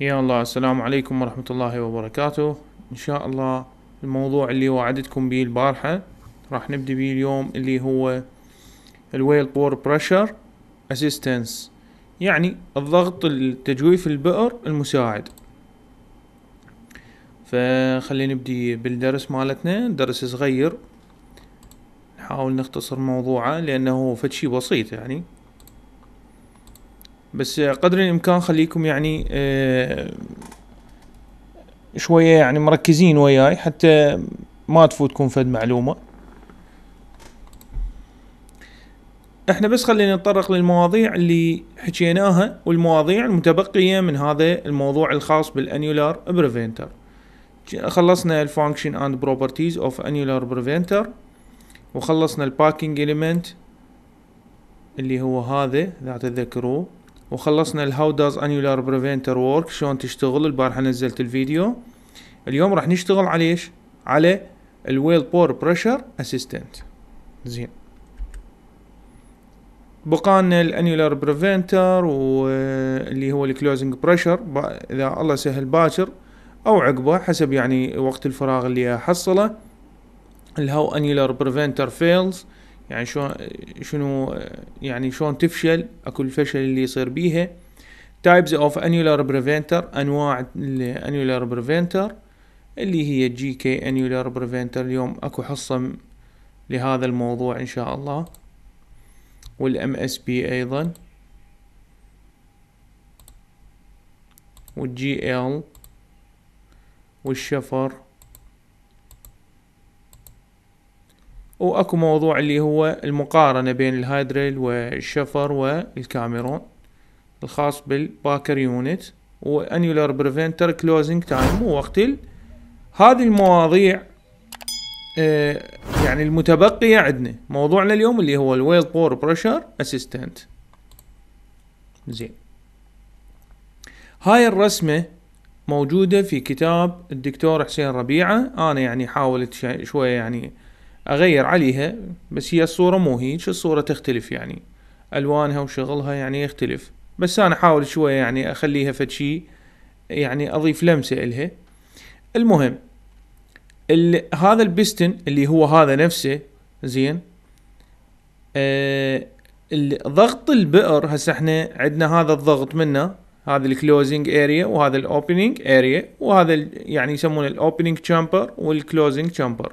يا الله السلام عليكم ورحمة الله وبركاته. إن شاء الله الموضوع اللي وعدتكم به البارحة راح نبدي به اليوم اللي هو ال well bore pressure assistance يعني الضغط التجويف البئر المساعد. فخلينا نبدي بالدرس مالتنا درس صغير. نحاول نختصر موضوعه لأنه فد بسيط يعني. بس قدر الإمكان خليكم يعني آه، شوية يعني مركزين وياي حتى ما تفوتكم فد معلومة. إحنا بس خلينا نتطرق للمواضيع اللي حكيناها والمواضيع المتبقية من هذا الموضوع الخاص بال annular preventer خلصنا ال function and properties of annular preventer وخلصنا ال packing element اللي هو هذا إذا تتذكروه وخلصنا ال how does annular preventer work شلون تشتغل؟ البارحة نزلت الفيديو. اليوم راح نشتغل على إيش؟ على ال well bore pressure assistant زين. بقالنا ال annular preventer واللي هو ال closing pressure إذا الله سهل باكر أو عقبه حسب يعني وقت الفراغ اللي أحصله. ال how annular preventer fails يعني شلون شنو يعني شلون تفشل أكو الفشل اللي يصير بيها. types of annular preventer أنواع ال annular preventer اللي هي GK annular preventer اليوم أكو حصة لهذا الموضوع إن شاء الله. وال MSP أيضا. وال GL والشفر. وأكو موضوع اللي هو المقارنة بين الهايدريل والشفر والكاميرون الخاص بال packer unit و annular preventer closing time ووقت هذه المواضيع آه يعني المتبقية عندنا. موضوعنا اليوم اللي هو ال well bore pressure assistant. زين. هاي الرسمة موجودة في كتاب الدكتور حسين ربيعة. أنا يعني حاولت شوية يعني أغير عليها بس هي الصورة مو هيك الصورة تختلف يعني. ألوانها وشغلها يعني يختلف. بس أنا احاول شوية يعني أخليها فد شي يعني أضيف لمسة إلها. المهم هذا البستن اللي هو هذا نفسه زين آه ضغط البئر هسه إحنا عندنا هذا الضغط منه هذا ال closing area وهذا ال opening area وهذا يعني يسمونه ال opening chamber وال closing chamber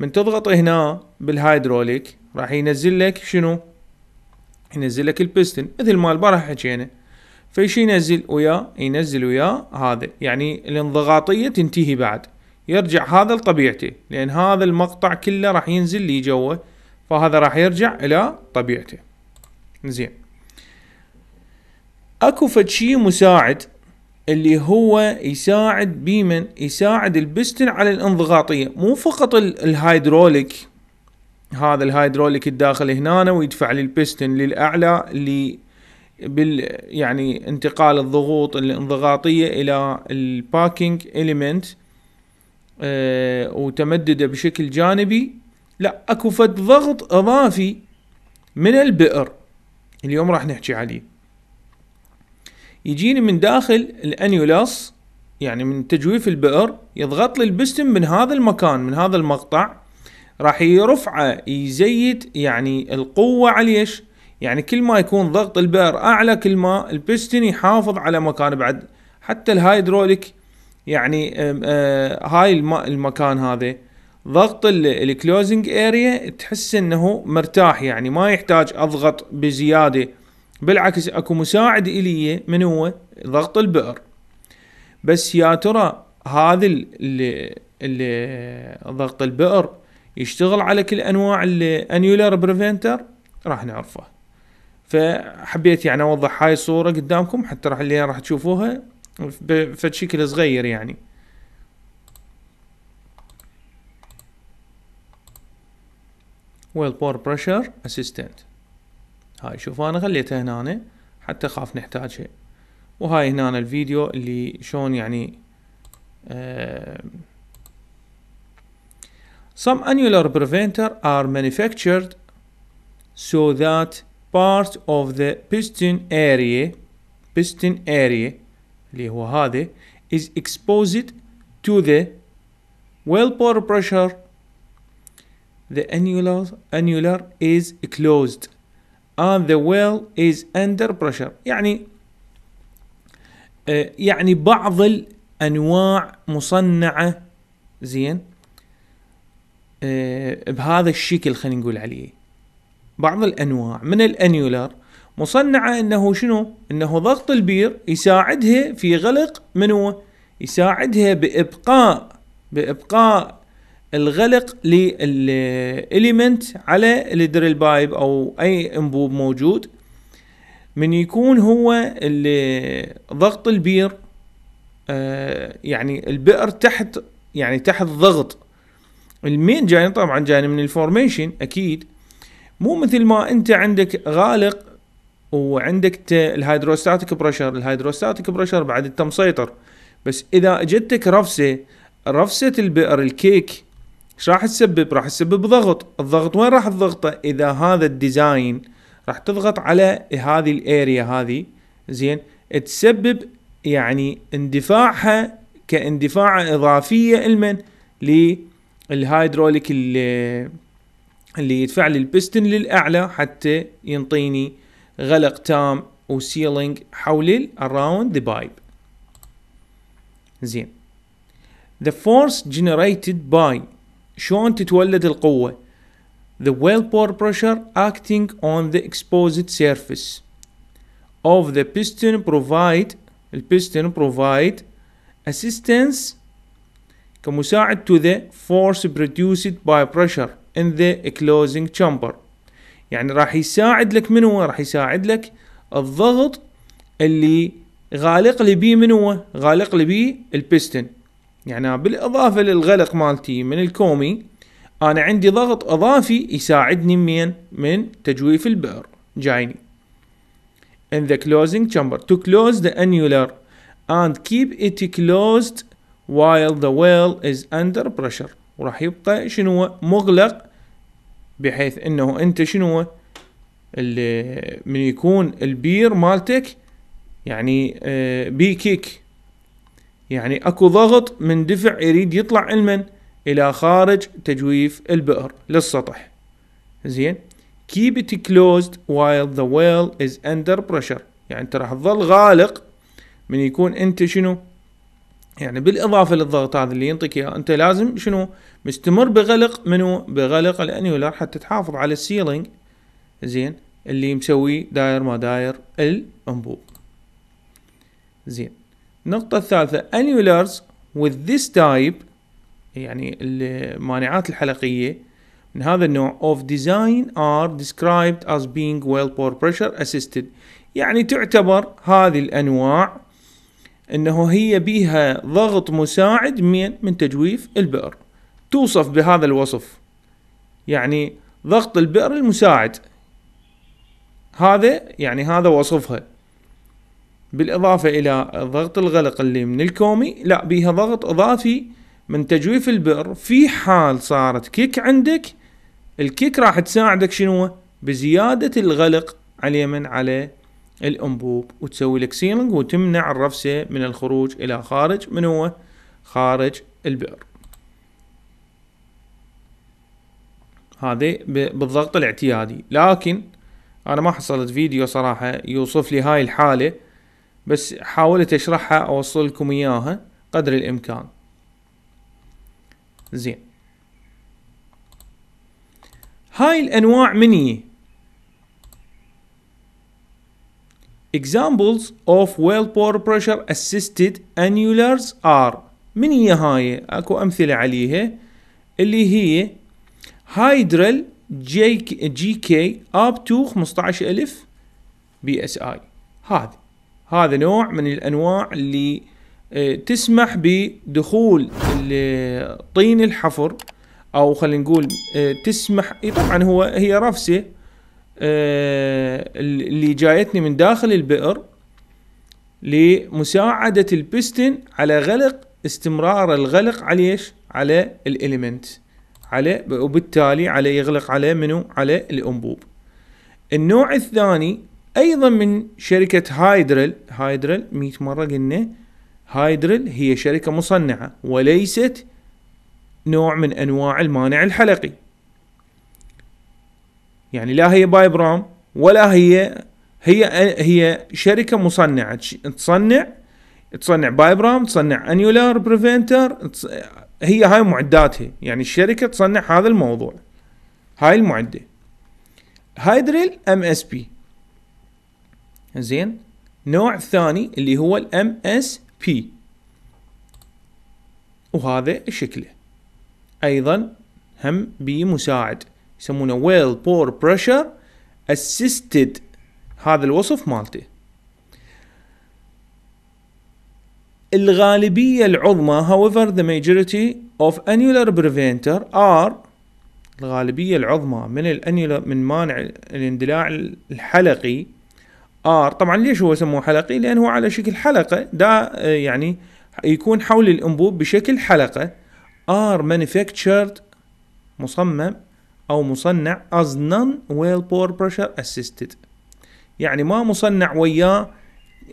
من تضغط هنا بالهايدروليك راح ينزل لك شنو؟ ينزل لك البستن مثل ما البارح حكينا. فايش ينزل وياه ينزل وياه هذا يعني الانضغاطية تنتهي بعد. يرجع هذا لطبيعته لأن هذا المقطع كله راح ينزل لي جوا فهذا راح يرجع إلى طبيعته. زين. أكو فد مساعد اللي هو يساعد بيمن يساعد البستن على الانضغاطية مو فقط الهيدروليك هذا الهيدروليك الداخل هنا ويدفع للبستن للأعلى اللي بال يعني انتقال الضغوط الانضغاطية إلى ال packing element آه وتمدده بشكل جانبي. لا أكو فد ضغط إضافي من البئر. اليوم راح نحكي عليه. يجيني من داخل الانيولاس يعني من تجويف البئر يضغط لي البستم من هذا المكان من هذا المقطع. راح يرفعه يزيد يعني القوة على إيش؟ يعني كل ما يكون ضغط البئر أعلى كل ما البستن يحافظ على مكانه بعد. حتى الهايدروليك يعني آه هاي المكان هذا ضغط ال closing area تحس إنه مرتاح يعني ما يحتاج أضغط بزيادة. بالعكس اكو مساعد إلي من هو؟ ضغط البئر. بس يا ترى هذا ضغط البئر يشتغل على كل أنواع ال annular preventer راح نعرفه. فحبيت يعني أوضح هاي الصورة قدامكم حتى راح اللي راح تشوفوها بفد شكل صغير يعني. well bore pressure assistant هاي شوف أنا خليتها هنا حتى خاف نحتاجها وهاي هنا الفيديو اللي شلون يعني uh, Some annular preventer are manufactured so that part of the piston area piston area اللي هو هذا is exposed to the well bore pressure the annular annular is closed and the well is under pressure يعني آه يعني بعض الأنواع مصنعة زين آه بهذا الشكل خلينا نقول عليه بعض الأنواع من ال annular مصنعة إنه شنو؟ إنه ضغط البير يساعدها في غلق منو؟ يساعدها بإبقاء بإبقاء الغلق لل element على ال drill pipe أو أي إنبوب موجود من يكون هو ضغط البير آه يعني البئر تحت يعني تحت ضغط. المين جاي طبعا جاي من ال formation أكيد. مو مثل ما أنت عندك غالق وعندك ال hydrostatic pressure ال hydrostatic pressure بعد انت مسيطر بس إذا اجتك رفسة رفسة البئر ال kick إيش راح تسبب؟ راح تسبب ضغط، الضغط وين راح تضغطه؟ إذا هذا ال design راح تضغط على هذه ال area هذه زين تسبب يعني اندفاعها كاندفاع إضافية لمن؟ للهيدروليك اللي, اللي يدفع لي البستن للأعلى حتى ينطيني غلق تام وسيلينج حول around the pipe زين the force generated by شلون تتولد القوة the well bore pressure acting on the exposed surface of the piston provide البستن provide assistance كمساعد to the force produced by pressure in the closing chamber يعني راح يساعد لك من هو راح يساعد لك الضغط اللي غالق لي بيه من هو غالق لي بيه البستن يعني بالإضافة للغلق مالتي من الكومي أنا عندي ضغط إضافي يساعدني من من تجويف البئر. جايني. In the closing chamber. To close the annular and keep it closed while the well is under pressure. وراح يبقى شنو؟ مغلق بحيث إنه أنت شنو؟ اللي من يكون البير مالتك يعني آه بي كيك. يعني أكو ضغط من دفع يريد يطلع المن إلى خارج تجويف البئر للسطح. زين؟ Keep it closed while the well is under pressure. يعني أنت راح تظل غالق من يكون أنت شنو؟ يعني بالإضافة للضغط هذا اللي ينطيك إياه أنت لازم شنو؟ مستمر بغلق منو؟ بغلق ال annular حتى تحافظ على ال sealing. زين؟ اللي مسوي داير ما داير الأنبوب. زين؟ النقطة الثالثة annulars with this type يعني المانعات الحلقية من هذا النوع of design are described as being well pore pressure assisted. يعني تعتبر هذه الأنواع أنه هي بيها ضغط مساعد من من تجويف البئر. توصف بهذا الوصف. يعني ضغط البئر المساعد. هذا يعني هذا وصفها. بالإضافة إلى ضغط الغلق اللي من الكومي لا بيها ضغط إضافي من تجويف البئر. في حال صارت kick عندك ال kick راح تساعدك شنو؟ بزيادة الغلق على element على الأنبوب وتسوي لك sealing وتمنع الرفسة من الخروج إلى خارج من هو؟ خارج البئر. هذه بالضغط الاعتيادي. لكن أنا ما حصلت فيديو صراحة يوصف لي هاي الحالة. بس حاولت أشرحها أوصل لكم إياها قدر الإمكان. زين. هاي الأنواع من examples of well bore pressure assisted annulars are. من هي هاي؟ أكو أمثلة عليها. اللي هي هايدرال GK up to 15000 PSI هذا هذا نوع من الأنواع اللي آه، تسمح بدخول طين الحفر أو خلينا نقول آه، تسمح طبعا هو هي رفسة آه، اللي جايتني من داخل البئر لمساعدة البستن على غلق استمرار الغلق على إيش؟ على ال element على وبالتالي على يغلق على منو على الأنبوب النوع الثاني أيضا من شركة هايدرل هايدرل 100 مرة قلنا هايدرل هي شركة مصنعة وليست نوع من أنواع المانع الحلقي. يعني لا هي pipe ram ولا هي هي هي شركة مصنعة. تصنع تصنع pipe ram تصنع annular preventer هي هاي معداتها. يعني الشركة تصنع هذا الموضوع. هاي المعدة. هايدريل MSP. زين. نوع ثاني اللي هو SP وهذا شكله. أيضا هم بمساعد. يسمونه well bore pressure assisted هذا الوصف مالته. الغالبية العظمى however the majority of annular preventer are الغالبية العظمى من ال annular من مانع الاندلاع الحلقي are. طبعا ليش هو سموه حلقي لأنه على شكل حلقة دا يعني يكون حول الأنبوب بشكل حلقة. are manufactured مصمم أو مصنع as non well bore pressure assisted. يعني ما مصنع وياه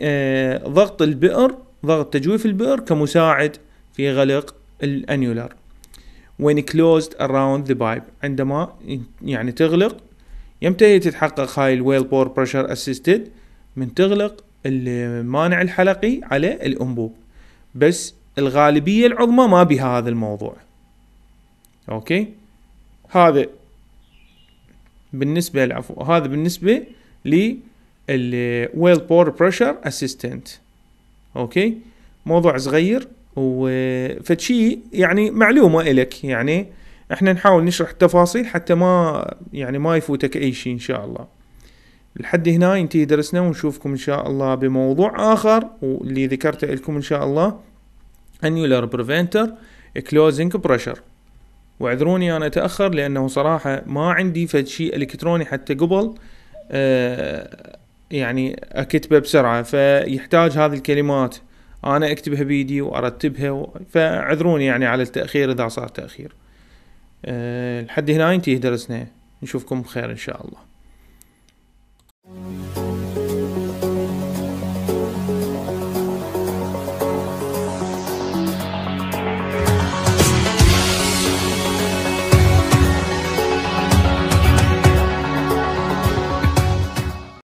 آه، ضغط البئر ضغط تجويف البئر كمساعد في غلق ال annular. When closed around the pipe. عندما يعني تغلق يمتى تتحقق هاي ال well bore pressure assisted من تغلق المانع الحلقي على الأنبوب. بس الغالبية العظمى ما بها هذا الموضوع. أوكي؟ هذا بالنسبة العفو هذا بالنسبة لل well bore pressure assistant أوكي؟ موضوع صغير وفتشي يعني معلومة إلك. يعني إحنا نحاول نشرح التفاصيل حتى ما يعني ما يفوتك أي شيء إن شاء الله. لحد هنا ينتهي درسنا ونشوفكم إن شاء الله بموضوع آخر واللي ذكرته لكم إن شاء الله annular preventer closing pressure. واعذروني أنا أتأخر لأنه صراحة ما عندي فد شيء إلكتروني حتى قبل آه يعني أكتبه بسرعة فيحتاج هذه الكلمات. أنا أكتبها بيدي وأرتبها فاعذروني يعني على التأخير إذا صار تأخير. أه لحد هنا ينتهي درسنا نشوفكم بخير إن شاء الله.